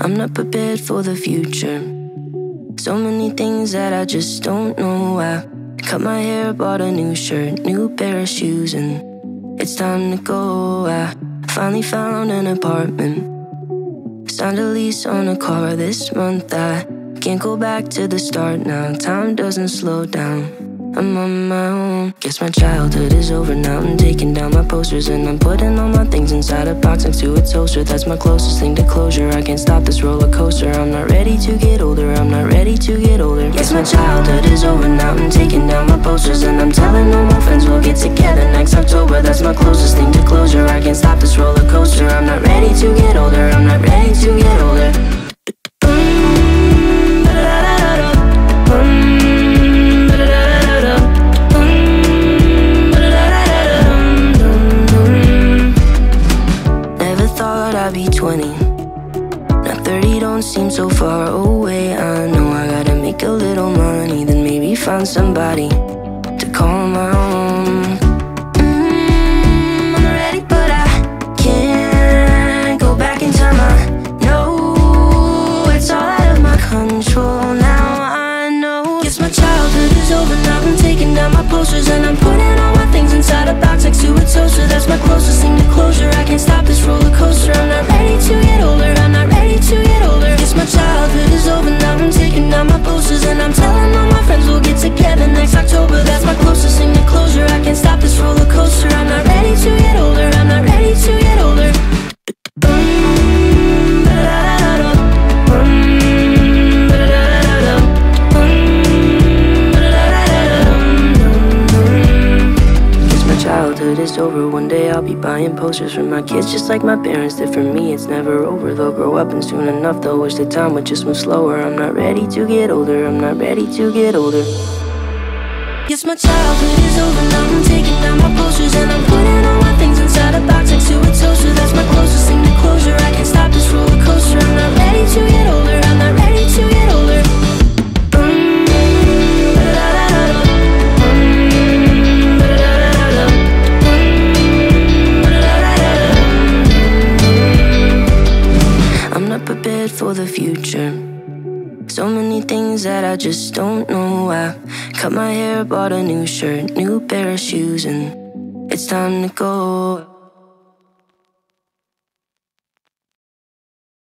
I'm not prepared for the future. So many things that I just don't know. I cut my hair, bought a new shirt, new pair of shoes, and it's time to go. I finally found an apartment. Signed a lease on a car this month. I can't go back to the start now. Time doesn't slow down. I'm on my own. Guess my childhood is over now. I'm taking down my posters and I'm putting all my things inside a box next to a toaster. That's my closest thing to closure. I can't stop this roller coaster. I'm not ready to get older. I'm not ready to get older. Guess my childhood is over now. I'm taking I'll be 20 Now 30 don't seem so far away. I know I gotta make a little money Then maybe find somebody to call my own. Mm, I'm ready but I can't go back in time. I know it's all out of my control Now. I know Guess my childhood is over now I'm taking down my posters And I'm And I'm childhood is over One day I'll be buying posters for my kids Just like my parents did for me. It's never over, they'll grow up and soon enough They'll wish the time would just move slower. I'm not ready to get older, I'm not ready to get older. Yes, my childhood is over now I'm taking down my prepared for the future. So many things that I just don't know. I cut my hair, bought a new shirt, new pair of shoes, and it's time to go.